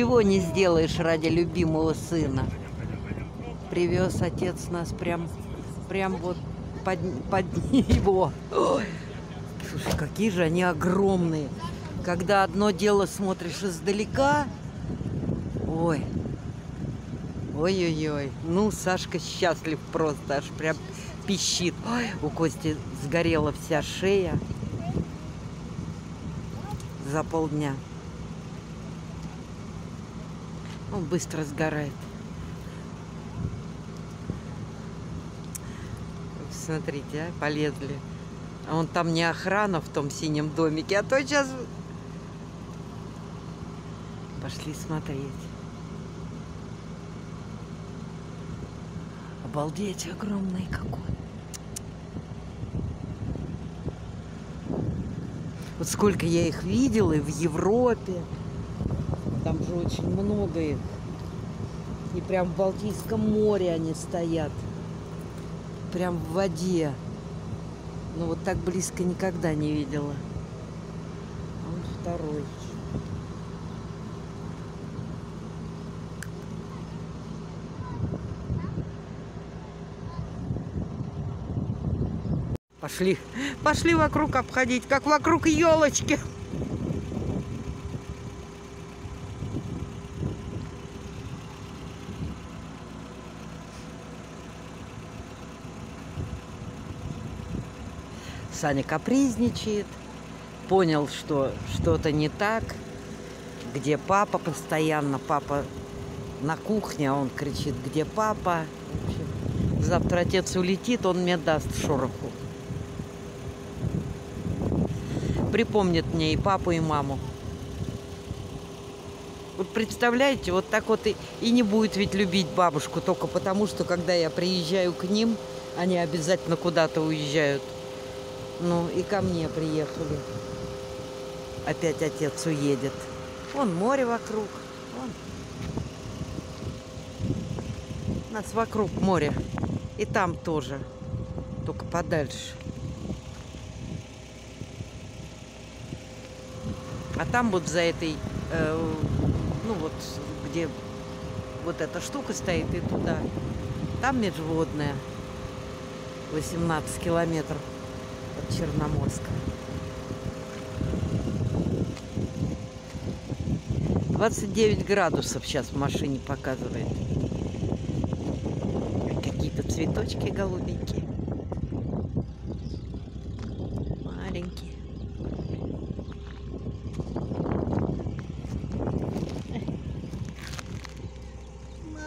Вот чего не сделаешь ради любимого сына. Привез отец нас прям, прям вот под, под него. Ой. Слушай, какие же они огромные. Когда одно дело смотришь издалека, ой, ой-ой-ой. Ну, Сашка счастлив просто, аж прям пищит. Ой, у Кости сгорела вся шея за полдня. Он быстро сгорает. Смотрите, а, полезли. А он там не охрана в том синем домике, а то сейчас... Пошли смотреть. Обалдеть, огромный какой. Вот сколько я их видела и в Европе. Там же очень много их. И прям в Балтийском море они стоят. Прям в воде. Ну вот так близко никогда не видела. А Он второй. Пошли, пошли вокруг обходить, как вокруг елочки. Саня капризничает, понял, что что-то не так, где папа постоянно, папа на кухне, а он кричит, где папа. Завтра отец улетит, он мне даст шороху. Припомнит мне и папу, и маму. Вот представляете, вот так вот и, и не будет ведь любить бабушку только потому, что когда я приезжаю к ним, они обязательно куда-то уезжают. Ну, и ко мне приехали. Опять отец уедет. Вон море вокруг. Вон. У нас вокруг море. И там тоже. Только подальше. А там вот за этой, э, ну вот, где вот эта штука стоит, и туда. Там межводная. 18 километров Черноморска. 29 градусов сейчас в машине показывает. Какие-то цветочки голубенькие. Маленькие.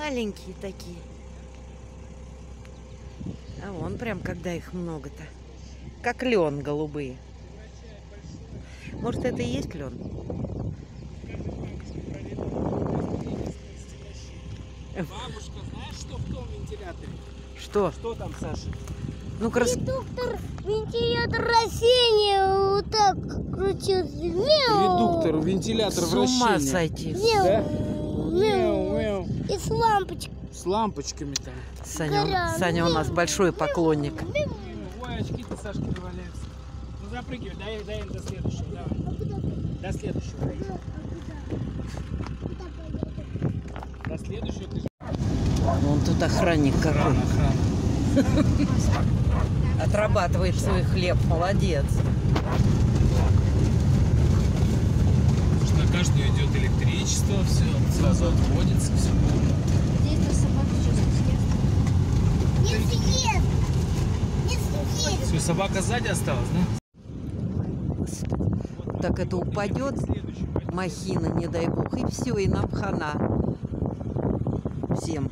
Маленькие такие. А вон прям когда их много-то. Как лен голубые. Может, это и есть лен? Бабушка, знаешь, что в том вентиляторе? Что? Что там, Саша? Ну-ка, рас... Редуктор вентилятор растения вот так крутился. Мяу. Редуктор, вентилятор с ума вращения. сойти. Мяу. Да? Мяу. Мяу, мяу. И с лампочкой. С лампочками там. Саня, Горя. Саня у нас большой поклонник. Валяются. Ну запрыгивай, дай, дай им до следующего, давай. До следующего. До следующего ты же Вон тут охранник какой. Отрабатывает свой хлеб. Молодец. Что на каждую идет электричество, все сразу отводится, все. Здесь на собаку сейчас не съест. Не съест. Не съест. Все, собака сзади осталась, да? Так это упадет, махина, не дай бог, и все, и нам хана. Всем.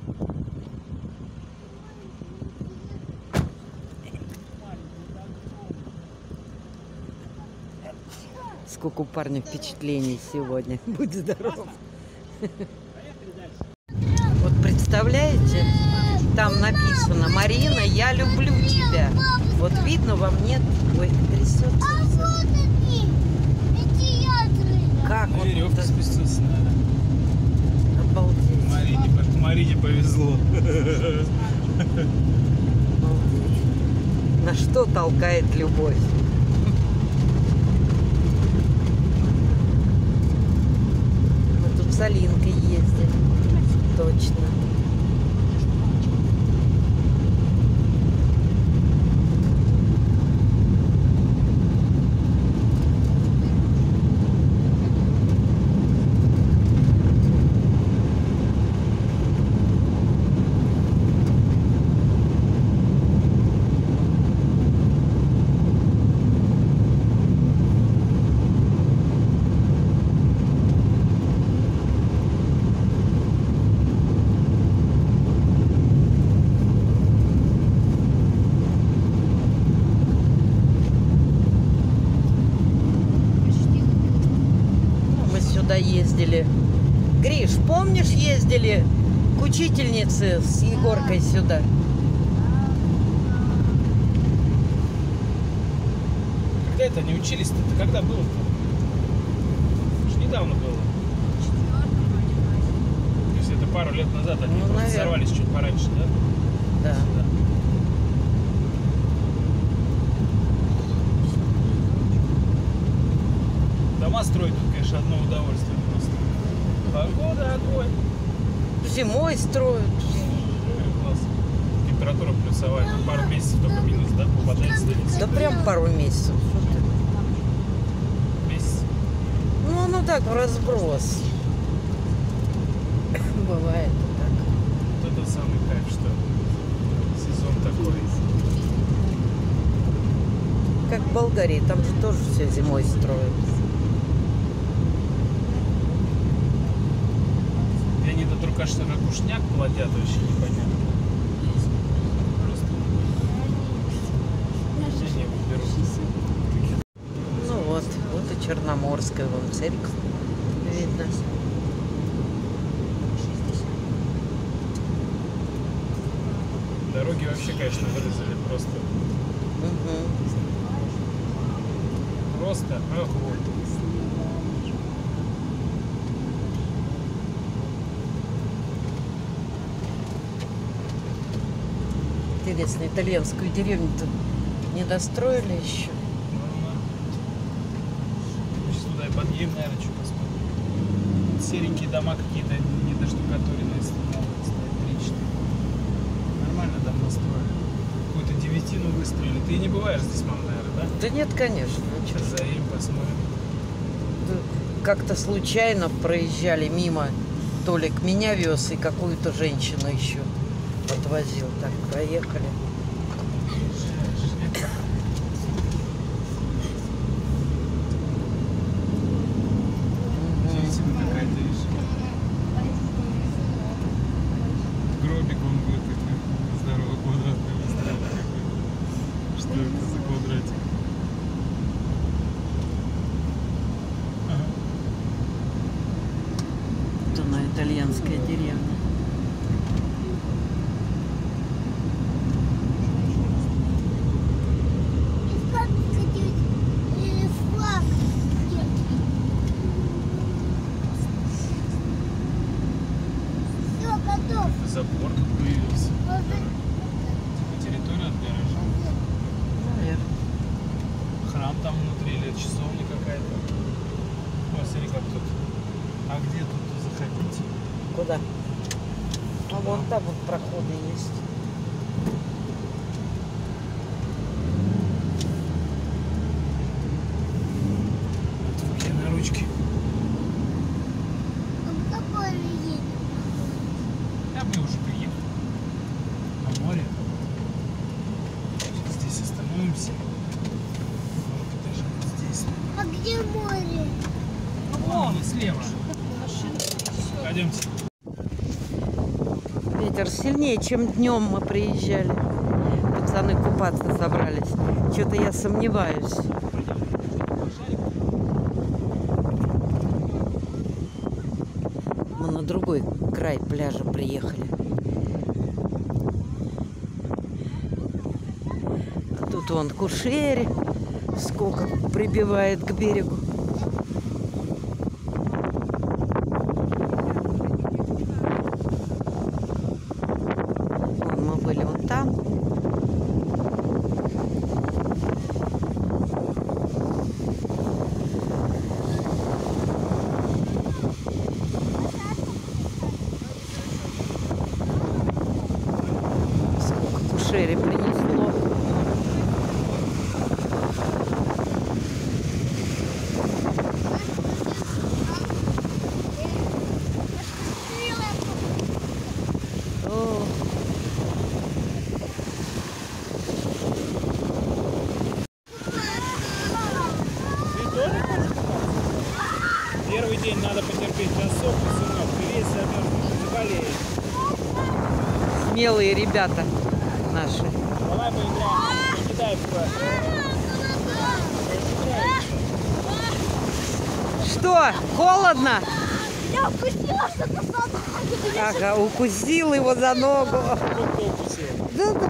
Сколько у парня впечатлений сегодня. Будь здоров. Вот представляете, там написано, Марина, я люблю тебя. Вот видно, вам нет. Ой, трясется. А вот они, эти ядры. Как веревке это спустился, наверное. обалдеть. Марине, Марине повезло. обалдеть. На что толкает любовь? Мы тут с Алинкой ездили. Точно. Мы сюда ездили. Гриш, помнишь, ездили к учительнице с Егоркой сюда? Когда это они учились-то? Это когда было-то? Недавно было. То есть это пару лет назад они Ну, просто наверно. сорвались чуть пораньше, да? Да. Сюда. Дома строить тут, конечно, одно удовольствие просто. Погода, огонь. Зимой строят. Температура плюсовая. Пару месяцев только минус, да, попадает. Да прям пару месяцев. Месяц. Ну, оно так, в разброс. Бывает так. Вот это самый кайф, что сезон такой. Как в Болгарии, там же тоже все зимой строят. Что ракушняк плодят, вообще непонятно. Ну вот, вот и Черноморская, вон церковь видно. Дороги вообще, конечно, вырезали просто. Мгм. Просто Интересно, итальянскую деревню-то не достроили еще. Сейчас туда и подъедем, наверное, что посмотрим. Серенькие дома какие-то недоштукатуренные стоят, приличные. Нормально дом настроили. Какую-то девятину выстроили. Ты не бываешь здесь, мам, наверное, да? Да нет, конечно. ну чё ж. Заедем, посмотрим. Как-то случайно проезжали мимо. Толик меня вез и какую-то женщину еще отвозил. Так, проехали. Мгм. Удивительно какая-то вещь. Гробик он будет такой здоровый квадратный выстроен какой-то. Что это за квадратик? Ага. Вот она, итальянская деревня. И как хотеть э, флаг сделать. Все, готов. Забор тут появился. Может, Территория от гаража. Наверное. Храм там внутри или часовня какая-то. О, смотри, как тут. А где тут заходить? Куда? А вон там вот проходы есть. Тут руки на ручке. он какой едет? Я бы уже приехал. На море. Сейчас здесь. А где море? Вон, слева. Пойдемте. Ветер сильнее, чем днем мы приезжали. Пацаны купаться собрались. Что-то я сомневаюсь. Мы на другой край пляжа приехали. Вот он, кушери. Сколько прибивает к берегу. Вон мы были вот там. Сколько кушери принесло. О, Ты тоже хочешь купаться? Первый день надо потерпеть рассохнуть, сынок. Ты весь замерзнешь, заболеешь. Смелые ребята наши. Давай поиграем. Не кидай. Что, холодно? Я укусила что-то собаку. Ага, укусил его за ногу. Да, да,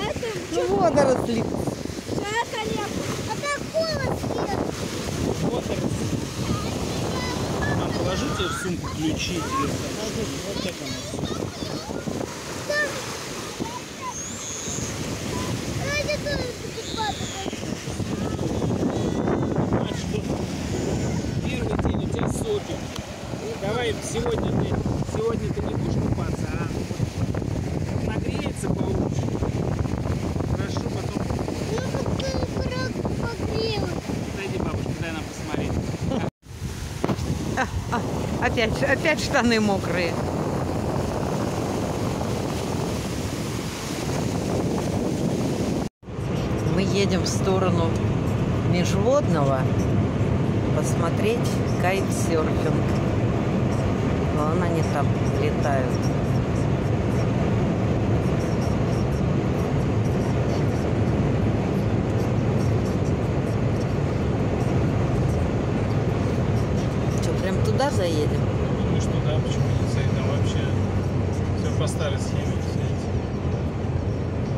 Это ну, водоросли. А так холод съест. Вот так. Мам, положи тебе в сумку ключи, телефон. Вот всё. Ради тоже покупать. Мать, что первый день у тебя сопик. Давай сегодня ты, сегодня ты не будешь купаться, а вот нагреется получше. Хорошо, потом Ну, как курок погрел. дойди бабушка, дай нам посмотреть. А, а, опять, опять штаны мокрые. Мы едем в сторону Межводного посмотреть кайтсерфинг. Вон они там летают. Что, прям туда заедем? Думаю, что да, почему не стоит там вообще все по старой схеме, все эти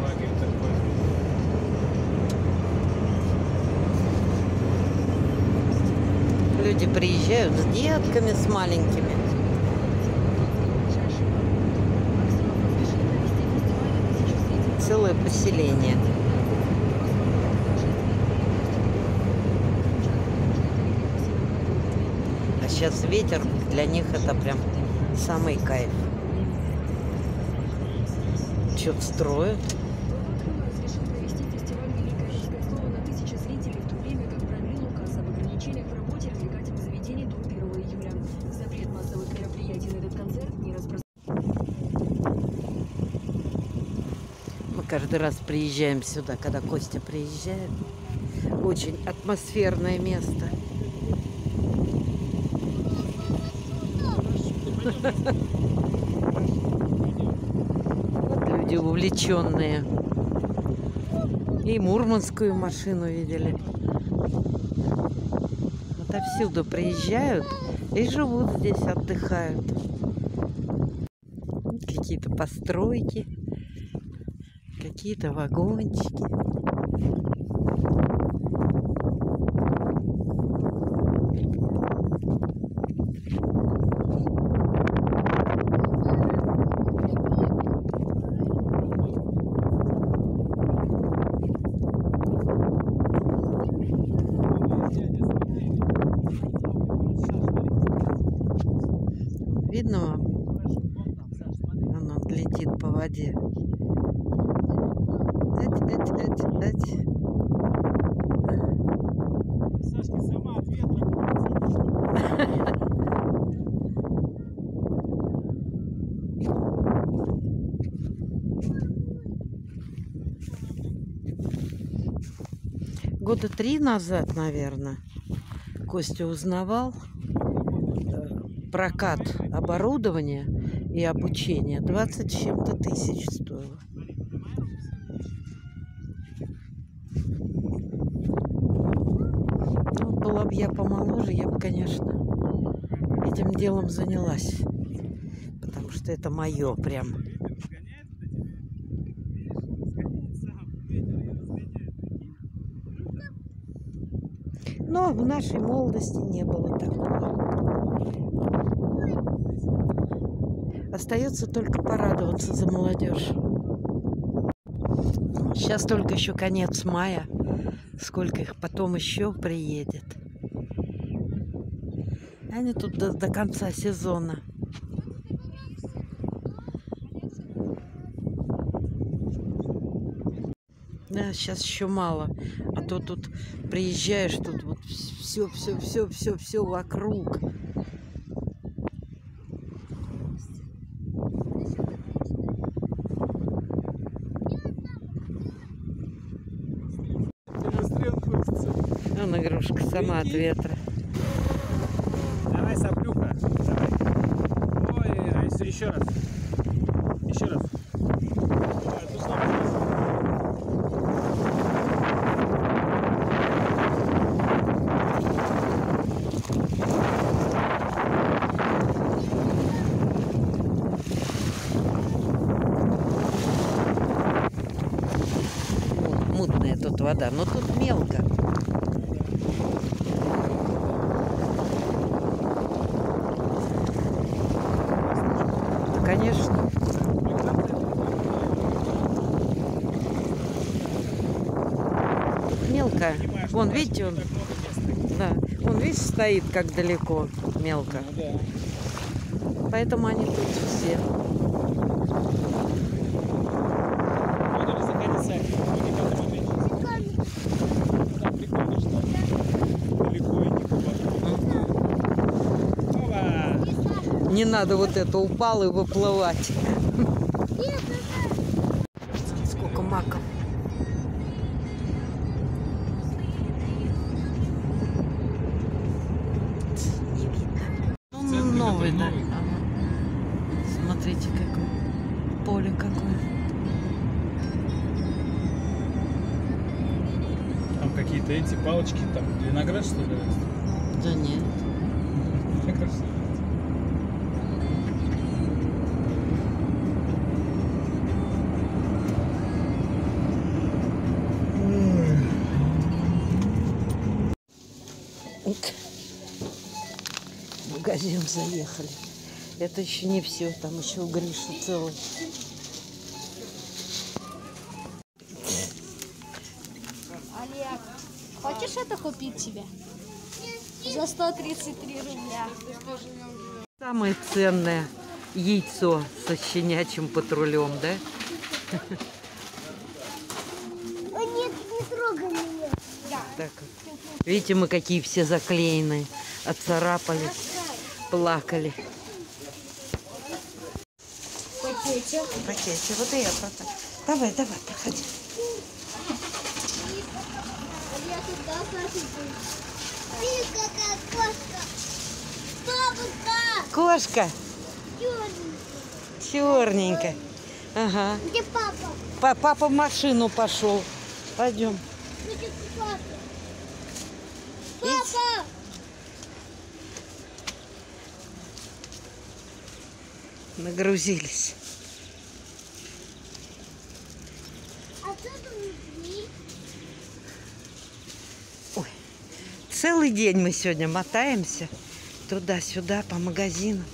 лагерь такой. Люди приезжают с детками, с маленькими. Целое поселение. А сейчас ветер, для них это прям самый кайф. Что-то строят. Каждый раз приезжаем сюда, когда Костя приезжает. Очень атмосферное место. Вот люди увлеченные. И мурманскую машину видели. Отовсюду приезжают и живут здесь, отдыхают. Какие-то постройки, какие-то вагончики. Видно вам? Он летит по воде. Эть, эть, эть, эть. Сашка сама от ветра Года три назад, наверное, Костя узнавал э, прокат оборудования и обучения 20 с чем-то тысяч стоило. Ну, была бы я помоложе, я бы, конечно, этим делом занялась. Потому что это мое прям. ветер разгоняет вот эти видишь, разгоняет сам, ветер ее разгоняет. Но в нашей молодости не было такого. Остается только порадоваться за молодежь. Сейчас только еще конец мая. Сколько их потом еще приедет. Они тут до, до конца сезона. Да, сейчас еще мало. То тут приезжаешь, тут вот все, все, все, все, все вокруг. Хочется. Вон игрушка сама от ветра. Давай, соплюха. Давай. Ой, а еще раз. Еще раз. Давай, тут снова. Мут- Мутная тут вода, но тут мелко. Конечно. Мелко. Вон, видите, он, да, он, видишь, стоит как далеко, мелко. Ну. Поэтому они тут все. Вот они заходят сами. Вы не посмотрите. Так прикольно, что далеко и не Опа! Не надо вот это упал и выплывать. Сколько маков. Не видно. Ну, новый, да. Смотрите, какое поле какое. Там какие-то эти палочки, там виноград что ли? Да нет. Мне кажется, заехали. Это еще не все, там еще у Гриши целый. Олег, хочешь это купить себе? За 133 рубля. Самое ценное яйцо со щенячьим патрулем, да? Нет, не трогай меня. Так. Видите, мы какие все заклеенные. Отцарапались, плакали. Пакетик. В пакете. Вот и я просто. Давай, давай, проходи. Я туда. Ты какая кошка. Бабушка. Кошка Черный. черненькая. Ага. Где папа? Па- папа в машину пошел. Пойдем. Где папа? Видите? Папа! Нагрузились. А внутри? Целый день мы сегодня мотаемся туда-сюда по магазинам.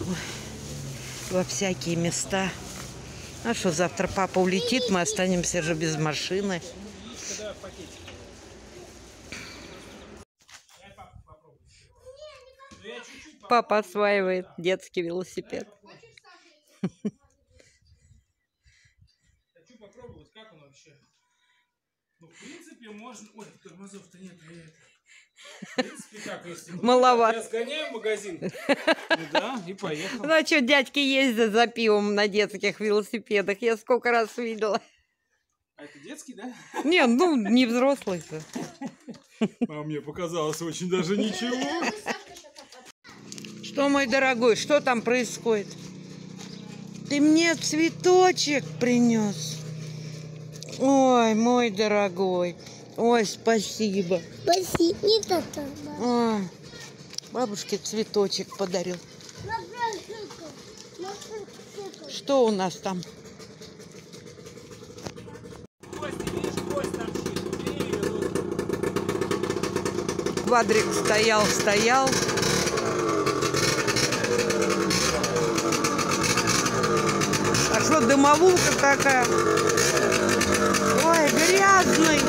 Ой, во всякие места. А что, завтра папа улетит, мы останемся же без машины. когда пакетик. Дай папа попробуй. Ну я чуть-чуть Папа осваивает детский велосипед. хочу попробовать, как он вообще. Ну, в принципе, можно... Ой, тормозов-то нет. В принципе, как, если... Маловато. Я сгоняю в магазин. Ну да, и поехал. Ну а что, дядьки ездят за пивом на детских велосипедах? Я сколько раз видела. А это детский, да? Не, ну не взрослый-то. А мне показалось очень даже ничего. Что, мой дорогой, что там происходит? Ты мне цветочек принес. Ой, мой дорогой. Ой, спасибо. Спаси, не это. А, бабушке цветочек подарил. Что у нас там? Квадрик стоял, стоял. А что дымовуха такая? Ой, грязный.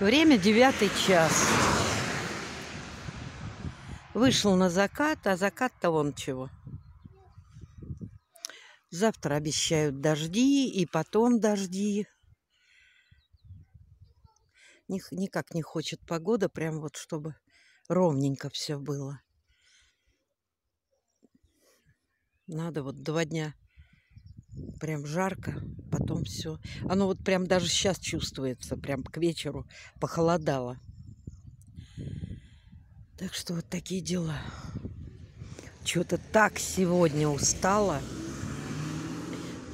Время девятый час. Вышел на закат, а закат-то вон чего. Завтра обещают дожди, и потом дожди. Ни- Никак не хочет погода, прям вот чтобы ровненько все было. Надо вот два дня прям жарко, потом все. Оно вот прям даже сейчас чувствуется, прям к вечеру похолодало. Так что вот такие дела. Что-то так сегодня устала.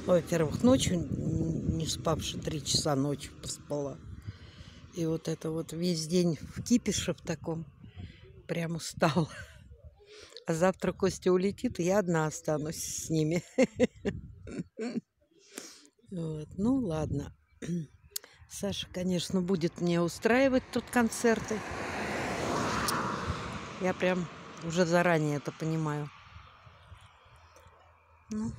Ну, Во-первых, ночью не спавши три часа ночью поспала. И вот это вот весь день в кипише в таком. Прям устала. А завтра Костя улетит, и я одна останусь с ними. Вот. Ну, ладно. Саша, конечно, будет мне устраивать тут концерты. Я прям уже заранее это понимаю. Ну,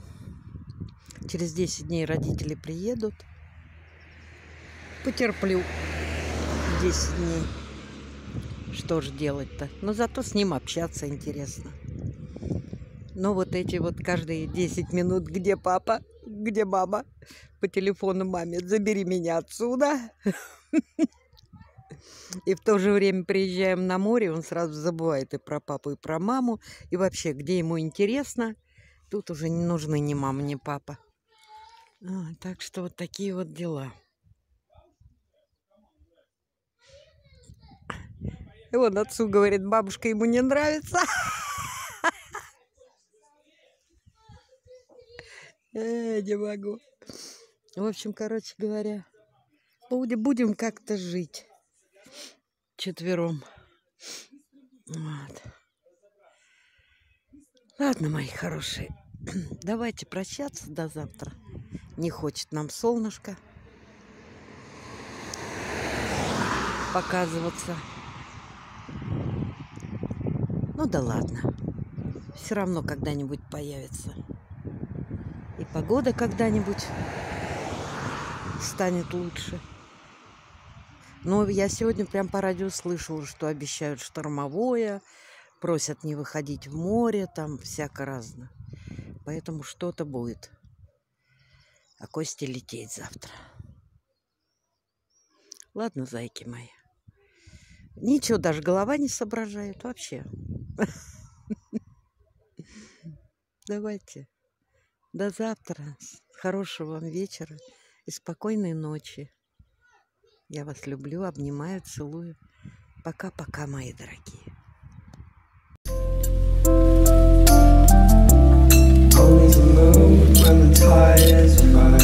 через 10 дней родители приедут. Потерплю 10 дней. Что ж делать-то? Но зато с ним общаться интересно. Но вот эти вот каждые 10 минут, где папа, где мама, по телефону маме, забери меня отсюда. И в то же время приезжаем на море, он сразу забывает и про папу, и про маму, и вообще, где ему интересно, тут уже не нужны ни мама, ни папа. А, так что вот такие вот дела. И он отцу говорит, бабушка ему не нравится. Э, не могу. В общем, короче говоря, будем, будем как-то жить четвером. Вот. Ладно, мои хорошие, давайте прощаться до завтра. Не хочет нам солнышко показываться. Ну да ладно. Все равно когда-нибудь появится. И погода когда-нибудь станет лучше. Но я сегодня прям по радио слышала, что обещают штормовое, просят не выходить в море, там всяко разно. Поэтому что-то будет. А Косте лететь завтра. Ладно, зайки мои. Ничего, даже голова не соображает вообще. Давайте. До завтра. Хорошего вам вечера и спокойной ночи. Я вас люблю, обнимаю, целую. Пока-пока, мои дорогие. Always alone when the tide is right.